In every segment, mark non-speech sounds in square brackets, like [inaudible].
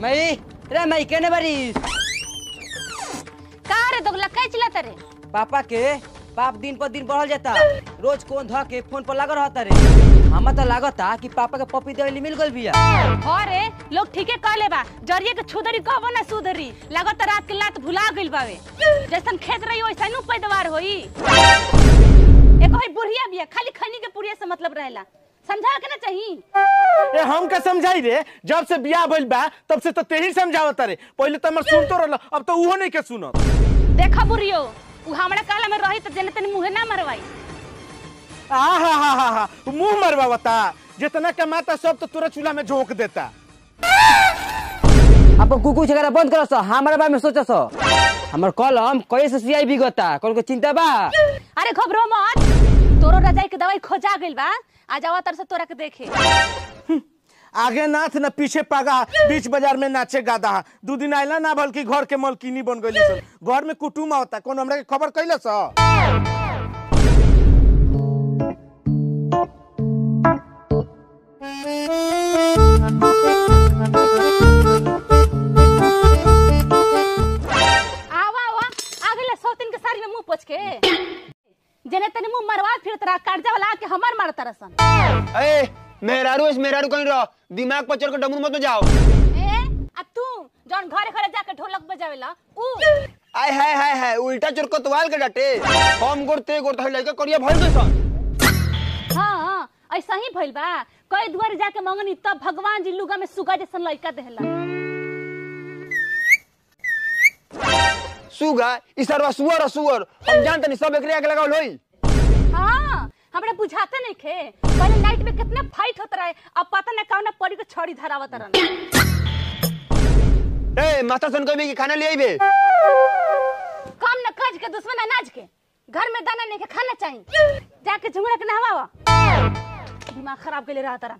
मई रे मई का रे दोगला काय चिल्लाता रे। पापा के पाप दिन पर दिन बढ़ल जाता। रोज कौन ध के फ़ोन पर लागल रहता रे। हमें तो लागता कि पापा के पपी देवली मिल गल बिया। हो रे लोग ठीके कहले बा ज़रिए के छुदरी कहबो ना सुधरी। लागत रात के लात भुला गइल बावे। जैसन खेत रही वैसा नु पैदावार होई। एक होई बुढ़िया बिया खाली खनी के पुड़िया से मतलब रहेला। समझा के ना चाहिए ए हम का समझाई रे। जब से बियाह भइल बा तब से तो तेही समझावत रे। पहले तो हमर सुनतो रहल अब तो उहो नहीं के सुनत। देखा बुढ़ियो उ हमरा काला में रही त जने तनी मुंहे ना मरवाई। आ हा हा हा हा मुँह मरवावता। जितना कमाता सब तो तोरा चूल्हा में झोंक देता। अपन कुकू छगरा बंद कर सो हमारे बारे में सोच सो। हमर कलम कई से सियाई बिगता कौन को चिंता बा? अरे घबरो मत। तोरो रजाई के दवाई खोजा गइल बा। आ जावा तर से तोरा के देखे। आगे नाथ न पीछे पागा, बीच बाज़ार में नाचे गादा। दू दिन आयला ना बल्कि घर के मलकिनी बन गई घर में कुटुम आवता, कौन हमरा के खबर कैले हमर मारता रसन। ए मेहरारू इस मेहरारू कहीं रहो। दिमाग पर चढ़ के डमरू मत जाओ ए अब तू जौन घरे घरे जाके ढोलक बजावेला ऊ। आय हाय हाय हाय उल्टा चोर कोतवाल के डाटे। हम गोर ते गोर तो लड़का करिया भइल कैसन हाँ हाँ ऐसा ही भइल बा। कई दुआर जाके मंगनी तब भगवान जी लुगा में सुगा जैसन लड़का देहला। सुगा ई सरवा सुअर सुअर। हम जानते नहीं सब एकरे आगे लगावल होई। हाँ हमरा बुझाते नहीं खे। पहले नाइट में कितना फाइट होता रहे। अब पता न कौन पड़ी को छड़ी धरावत रहन ए माता सुन कोई भी खाना ले आईबे काम न काज के दुश्मन अनाज के। घर में दाना नहीं के खाना चाहिए। जाके झुंगड़ा के नहवावा दिमाग खराब के लिए रहा। तरह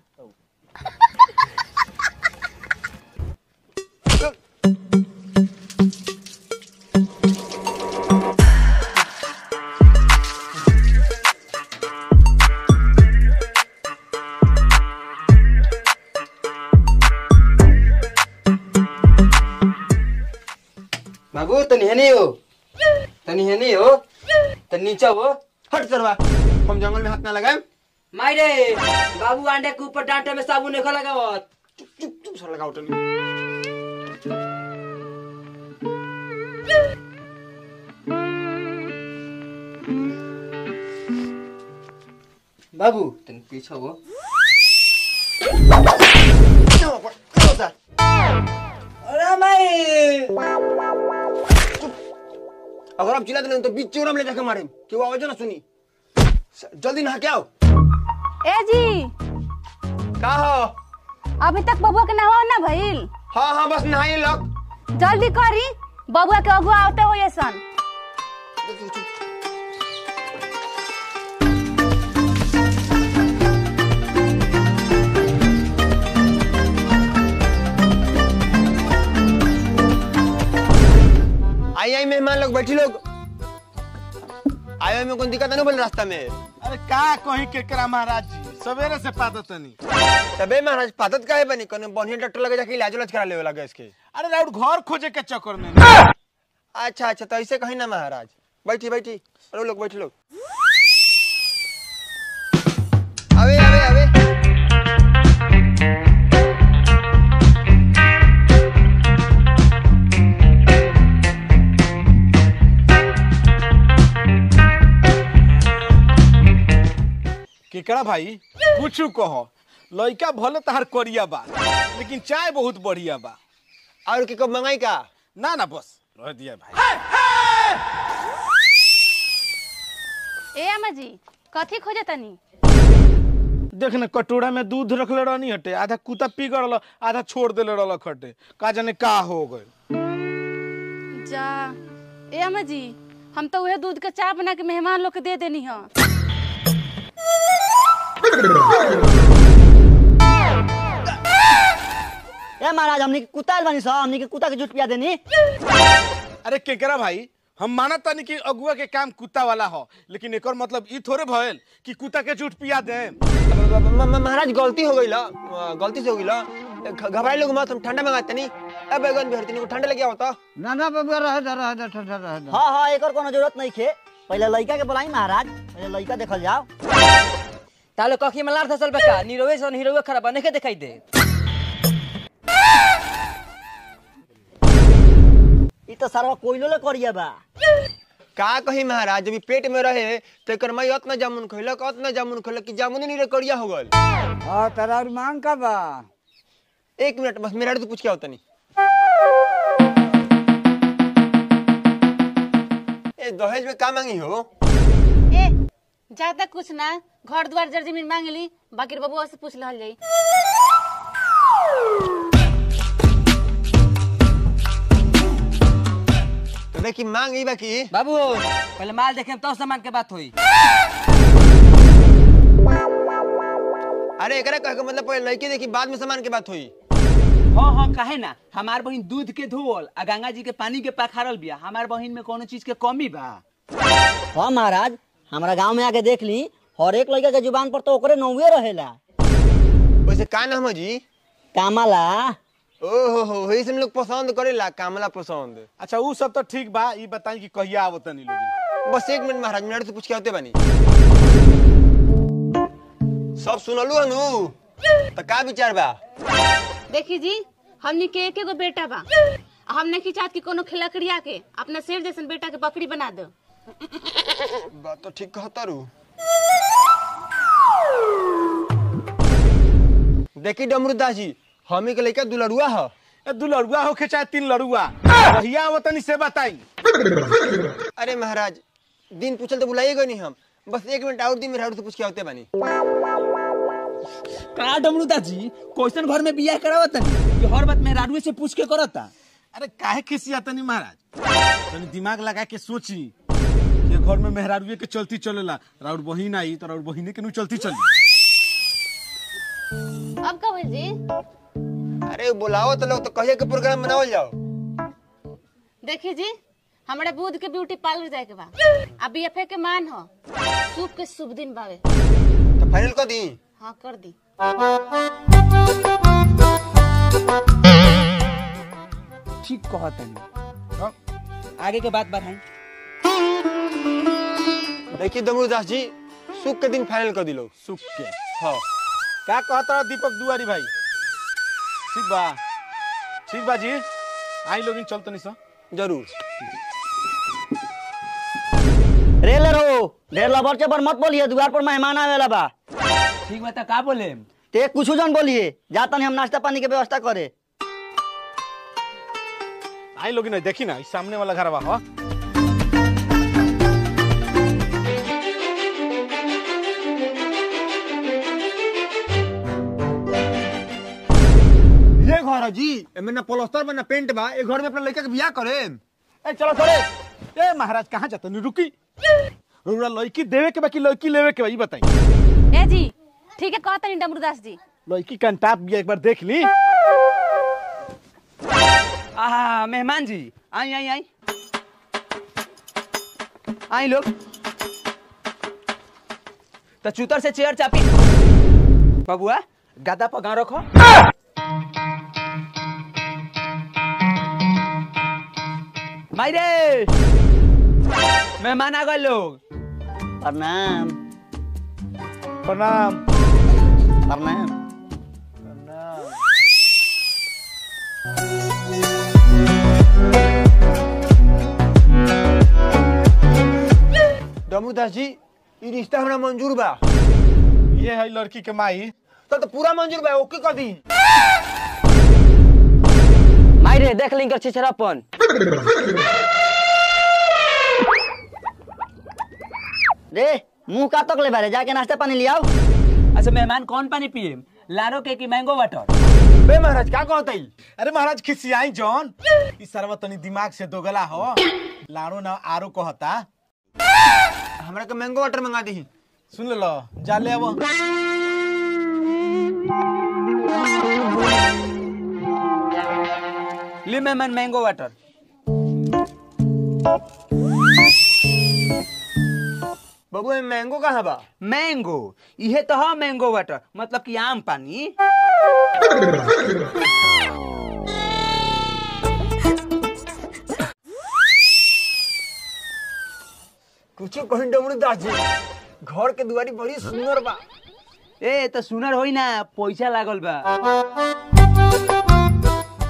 तनी हेनी हो? तनी हेनी हो? तनी नीचे हो? हट सरवा। हम जंगल में हाथ ना लगाए। मायरे बाबू अंडे के ऊपर डांटे में साबुन नहीं लगावत चुप चुप चुप सर लगाओ टनी बाबू तनी पीछे हो। अरे माई। अगर आप चिल्लाते नहीं तो बीच चोरा में ले जाके मारे। क्यों आवाज़ ना सुनी। जल्दी नहा के आओ। ए जी। का हो? अभी तक बबुआ के नहाओ ना भइल। हाँ हाँ बस नहाई लोग। जल्दी करी। बबुआ के अगुआ आवते हो ये सन। आई आई मेहमान लोग बैठी लोग। आयो में कोई दिक्कत नहीं बोल रास्ता में। अरे का कहीं केकरा महाराज जी? सवेरे से पादत तनी तबे महाराज पादत का है बनी? कने बढ़िया डॉक्टर लगे जाके इलाज उलाज करा लेवे लगे इसके। अरे राउर घर खोजे के चक्कर में। अच्छा अच्छा तो ऐसे कहीं ना महाराज। बैठी बैठी। अरे लोग बैठी लोग। अबे अबे अबे केकरा भाई कुछ कहो लइका भले तहार करिया बा लेकिन चाय बहुत बढ़िया बा। और की कब मंगाई का? ना ना बस रह दिया भाई। ए अम्मा जी कथी खोजे तनी? देख न कटोरा में दूध रखले रहनी हटे आधा कुत्ता पी गल आधा छोड़ देले रहल खटे का जाने का हो गए। जा ए अम्मा जी हम तो वह दूध के चाय बना के मेहमान लोग के दे देनी है। ए महाराज हमनी के कुत्ता बानी सा हमनी के कुत्ता के जूठ पिया देनी। अरे केकरा भाई हम मानत तानी कि अगुआ के काम कुत्ता वाला हो लेकिन एकर मतलब ई थोड़े भइल कि कुत्ता के जूठ पिया दे महाराज गलती हो गई ला गलती से हो गई ला घबराई लोग मत हम ठंडा मंगाते नहीं अब बैगन बिहार तीन को ठंडा लगे होता ना ना बबुआ रह जा रह जा ठंडा रह जा हाँ हाँ एकर कोनो ज़रूरत नहीं खे पहले लड़का के बुलाई महाराज पहले लड़का देखल जाओ। ताले कखी में लार धसल बेका नीरवे सन हीरोवे खराब बने के दिखाई दे। ई तो सारा कोयलो ले करिया बा। का कही महाराज जब पेट में रहे तो एकर माई उतना जामुन खइलक उतना जामुन खइलक कि जामुन नहीं रे करिया हो गल हाँ तेरा और मांग का बा। एक मिनट बस मेरा तो पूछ के होता नहीं ए दहेज में का मांगी हो? ज़्यादा कुछ ना घर द्वार जर ज़मीन मांग ली बाकी बबुआ से पूछ लहल जाई। तो देखी मांग ई बाकी बाबू पहले माल देखे तो सामान के बात हुई। अरे एकरा कहे के मतलब पहले लड़की देखी बाद में सामान के बात हुई। हाँ हाँ काहे ना हमार बहिन दूध के धोल आ गंगा जी के पानी के पखारल बिया। हमार बहिन में कोनो चीज़ के कमी बा। हाँ महाराज हमारा गाँव में आके देख ली हर एक लड़का के ज़ुबान पर तो ओकरे नौवे रहेला। वैसे का नाम है जी? कामला। ओहो हो वही से लोग पसंद करेला कामला पसंद। अच्छा उ सब तो ठीक बा ई बताई कि कहिया आवत नहीं लोग। बस एक मिनट महाराज मेरे से पूछ के होते बानी। सब सुनलू हनु तो का विचार बा? देखी जी हमनी के एक एगो बेटा बा। आ हम नहीं चाहत कि कोनो खिलकड़िया के अपना शेर जैसन बेटा के बकरी बना दो। [laughs] बात तो ठीक कहता रू। देखी डमरुदास जी हमी के लड़का दुलरुआ है? ए दू लड़ुआ होके चाहे तीन लड़ुआ। कहिया आवत नहीं से बताई। अरे महाराज दिन पूछल तो बुलाइएगा नहीं हम। बस एक मिनट और दिन मेरे से पूछ के होते बानी। का डमरूदा जी क्वेश्चन घर में बियाह करावत कि हर बात में राडुए से पूछ के करता? अरे काहे खिसिया तनी महाराज? तनी दिमाग लगा के सोची। घर में मेहरारुए के चलती चलेला। राउर बहिन आई तो राउर बहिने के नु चलती चली। अब का जी? अरे बुलाओ तो लोग तो कहिए के प्रोग्राम बनावल जाओ। देखी जी हमारे बुध के ब्यूटी पार्लर जाए के बा। अब बीएफए के मान हो। शुभ के शुभ दिन बावे। तो फाइनल कर दी? हाँ कर दी। ठीक कहत नहीं आगे के बात बढ़ाई देखिए डमरुदास जी सुख के दिन फाइनल कर दी लोग सुख के। हाँ। का कहता दीपक दुआरी भाई? ठीक बा। ठीक बा जी। आई लोग चल तनी सा। ज़रूर। रे ले रो ढेर लबर चबर मत बोलिए द्वार पर मेहमान आवेला बा। ठीक बता का बोले? ते कुछ जन बोलिए जाता नहीं हम नाश्ता पानी के व्यवस्था करे। आई लोग नहीं देखी ना इस सामने वाला घर बा जी एमे ना प्लास्टर बा ना पेंट बा ए घर में अपना लड़का के बियाह करे ए चलो थोड़े ए महाराज कहाँ जाता? नहीं रुकी। रुड़ा लड़की देवे के बाकी लड़की लेवे के बा ई बताई। ए जी ठीक है कहता नहीं डमरुदास जी लड़की कंटाप भी एक बार देख ली। आहा मेहमान जी आई आई आई। आई लोग। तो चूतर से चेयर चापी। बबुआ गदा पर गाँव रखो। मायरे! मेहमान आ गए लोग। प्रणाम। प्रणाम। प्रणाम। डमरुदास जी ई रिश्ता हमरा मंजूर बा। ये है लड़की के माई। तो, तो पूरा मंजूर बा ओके कर दी। मायरे देख लिंकर छिछरापन रे मुँह का तक ले बारे जाके नाश्ता पानी लियाओ अच्छा मेहमान कौन पानी पिए? लारो के की मैंगो वाटर बे महाराज का कहता ही? अरे महाराज खिसियाई जॉन। ई सरवा तनी दिमाग से दोगला हो। लाड़ो ना आरो कहता। हमरा के मैंगो वाटर मंगा दी सुन लो जा ले अब ली मेहमान मैंगो वाटर बबू में मैंगो कहाँ बा? मैंगो। इहे तो है मैंगो वाटर मतलब कि आम पानी। कुछ कहीं डमरू दास जी घर के दुआरी बड़ी सुंदर बा। ए तो सुनर होई ना पैसा लागल बा।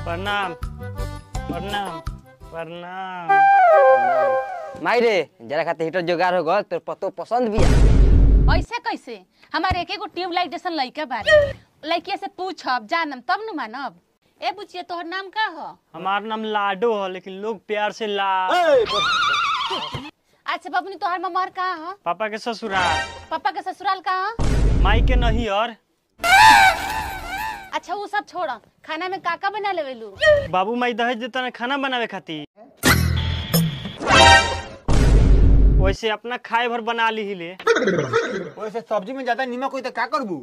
प्रणाम प्रणाम। प्रणाम माई रे जरा खाते हीटर जुगाड़ हो गल तोर पतो पसंद बिया ऐसे कैसे हमारे एक एगो ट्यूबलाइट जैसन लइका बारे लइकिया से पूछब जानम तब न मानब ए बुचिया तोहर नाम का ह हमार नाम लाडो है लेकिन लोग प्यार से ला अच्छा बबनी तोहर ममहर का ह पापा के ससुराल पापा के ससुराल का ह माई के नहीं और अच्छा वो सब छोड़। खाना में काका बना लेवेलू बाबू माई दहेज देता ना खाना बनावे खातिर वैसे अपना खाए भर बना ली ही ले। वैसे सब्ज़ी में ज़्यादा नीमक होई तो का करबू?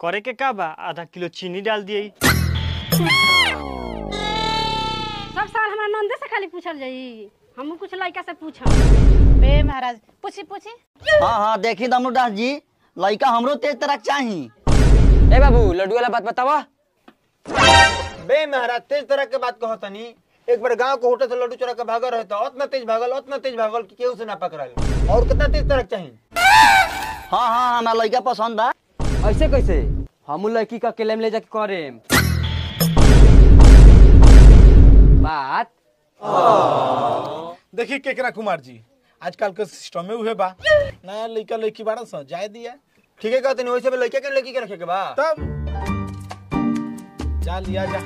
करे के का बा? आधा किलो चीनी डाल दिए। सब सवाल हमारा नंदे से खाली पूछल जाई। हमहू कुछ लड़का से पूछब बे महाराज पूछी पूछी। हाँ हाँ देखी दमोदास जी। लड़का हमरो तेज तरह चाही। ए बाबू लड्डू वाला बात बतावा बे महाराज तेज तरह के बात कहो तनी एक बार गाँव के होटल से लड्डू चोरा के भागा रहे तो उतना तेज भागल उतना तेज भागल कि केहू से ना पकड़ल और कितना तेज तरह चाहिए हाँ हाँ हमारा लड़का पसंद बा ऐसे कैसे? हम लड़की का केले में ले जाके करेम बात? देखिए केकरा कुमार जी आजकल के सिस्टम में उहे बा। नया लड़का लड़की बारह सौ जाए दिया। ठीक है कहते नहीं वैसे भी लड़के के लड़की के रखे के बा? तब। जा लिया जा।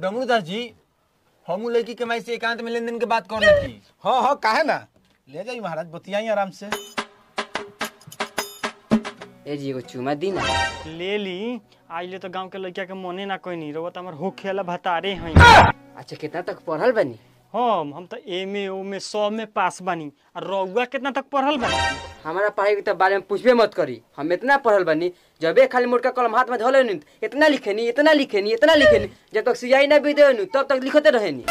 डमरू दास जी हम लड़की के माई से एकांत में लेन देन के बात कर लेती हाँ हाँ काहे ना? ले जाइए महाराज बतियाई आराम से। ए जी एगो चुमा दी ना। ले ली। आज ले तो गाँव के लड़का के मने ना कोई नहीं रोवत हमार हो खेला भतारे हैं। अच्छा कितना तक पढ़ल बनी? हम हम तो एम ए ओ में सौ में पास बानी। और रउआ कितना तक पढ़ल बानी? हमारा पढ़ाई के तो बारे में पूछबे मत करी। हम इतना पढ़ल बनी जबे खाली मोटका कलम हाथ में धले नी इतना लिखे नी इतना लिखे नी इतना लिखे नी जब तक सियाई ना भी दे तब तक लिखते रहे नी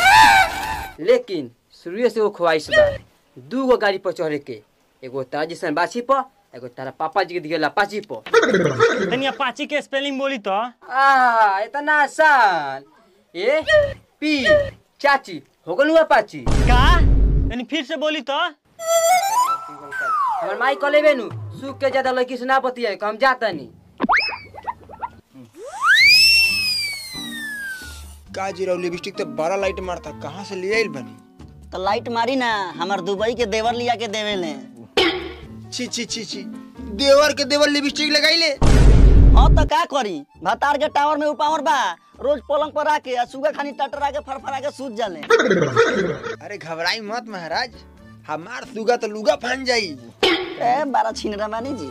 लेकिन शुरू से वो ख्वाहिश बा दू गो गाड़ी पर चढ़े के एगो तारा सन बाछी पर एगो तारा पापा जी के दिए पाची पर। तनी अपाची के स्पेलिंग बोली तो। आ इतना आसान। ए पी चाची। हो गल हुआ पाची। का? तनी फिर से बोली तो। हमर माई कले बेनु सुख के ज़्यादा लड़की से ना बतिया हम जाता नी का ज़ीरो लिपस्टिक तो बड़ा लाइट मारता कहाँ से ले आइल बनी? तो लाइट मारी ना हमार दुबई के देवर लिया के देवे ले छी छी छी छी देवर के देवर लिपस्टिक लगाई ले हाँ तो का करी? भतार के टावर में उपावर बा रोज पलंग पर आके आ सुगा खानी टटरा के फरफरा के सूत जाले। अरे घबराई मत महाराज हमार सुगा तो लुगा फान जाई। ए बारा छिनरा मानी जी।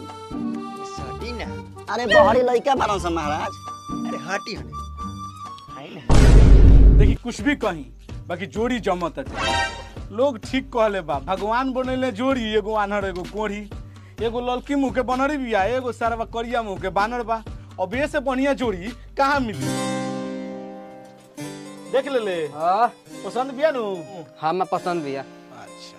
सटी ना। अरे बहरी लड़का बारन सा महाराज। अरे हटी हटे। देखी कुछ भी कही बाकी जोड़ी जमत है लोग ठीक कहले बा भगवान बनैले जोड़ी एगो आन्हर एगो कोढ़ी। एगो ललकी मुँह के बनरी बिया एगो सरवा करिया मुँह के बानर बा। अब ये से बढ़िया जोड़ी कहाँ मिली? देख ले ले। हाँ। पसंद बिया नु? हम पसंद बिया अच्छा।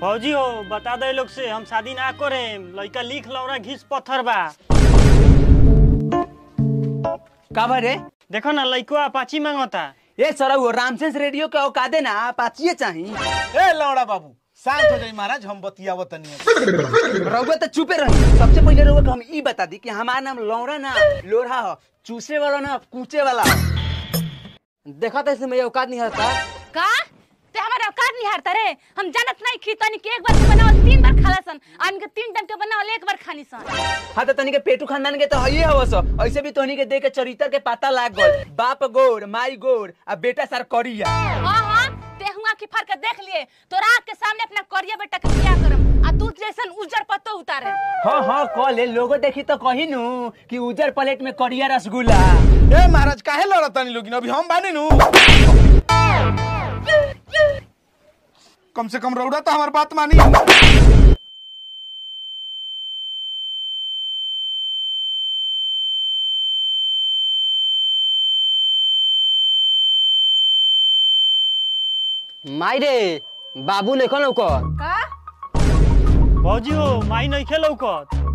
भौजी हो बता दे लोग से हम शादी ना करे लड़का लिख लौरा घिस पत्थर बा। का भरे देखो ना लड़को अपाची माँगता। ए सर वो रामसेंस रेडियो के औकादे ना पाचिए चाही। ए लौड़ा बाबू शांत हो जाई महाराज हम बतियावत तनी। रउआ तो चुपे रही। सबसे पहले रउआ हम ई बता दी कि हमारा नाम लौरा ना लोढ़ा हो चूसे वाला ना कूचे वाला हो। देखा था इसमें औकात नहीं हरता? का? ते हमारा औकात नहीं हारता रे। हम जानत नहीं खी तनी के एक बार बनावल तीन बार खाला सन आन के तीन टाइम के बनावल एक बार खानी सन। हाँ तो तनी के पेटू खानदान के तो हइए हव सो ऐसे भी तोहनी के देख के चरित्र के पता लाग गल बाप गोर माई गोर आ बेटा सर करिया। हाँ हाँ ते हुआ की फर के देख लिए। तोरा आँख के सामने अपना करिया बेटा के बियाह करम। आ तू जैसन उजर पत्तो उतारे। हाँ हाँ कॉले लोगो देखी तो कही नु कि उजर प्लेट में करिया रसगुल्ला। ए महाराज काहे लड़त तनी लोगिन? अभी हम बानी नु कम से कम रौड़ा तो हमार बात मानी। माई रे बाबू कौन का? भौजी हो माई नहीं खेलो कत